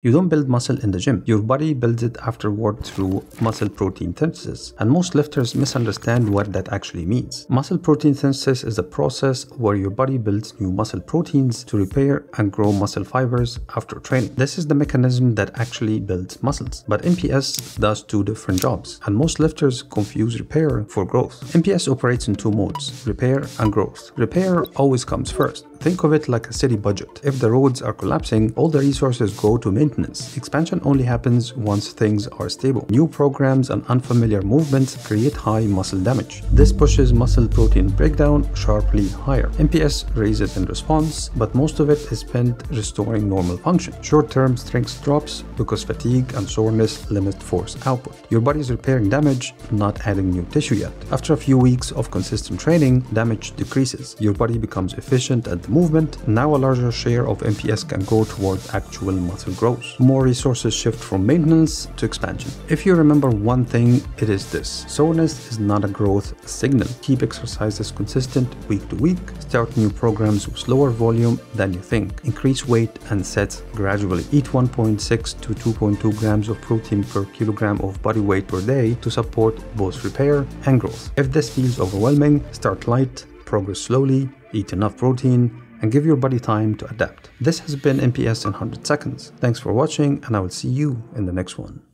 You don't build muscle in the gym. Your body builds it afterward through muscle protein synthesis. And most lifters misunderstand what that actually means. Muscle protein synthesis is a process where your body builds new muscle proteins to repair and grow muscle fibers after training. This is the mechanism that actually builds muscles. But MPS does two different jobs. And most lifters confuse repair for growth. MPS operates in two modes, repair and growth. Repair always comes first. Think of it like a city budget. If the roads are collapsing, all the resources go to maintenance. Expansion only happens once things are stable. New programs and unfamiliar movements create high muscle damage. This pushes muscle protein breakdown sharply higher. MPS raises in response, but most of it is spent restoring normal function. Short-term strength drops because fatigue and soreness limit force output. Your body is repairing damage, not adding new tissue yet. After a few weeks of consistent training, damage decreases. Your body becomes efficient at movement, now a larger share of MPS can go toward actual muscle growth. More resources shift from maintenance to expansion. If you remember one thing, it is this. Soreness is not a growth signal. Keep exercises consistent week to week. Start new programs with lower volume than you think. Increase weight and sets gradually. Eat 1.6 to 2.2 grams of protein per kilogram of body weight per day to support both repair and growth. If this feels overwhelming, start light, progress slowly, eat enough protein, and give your body time to adapt. This has been MPS in 100 seconds. Thanks for watching and I will see you in the next one.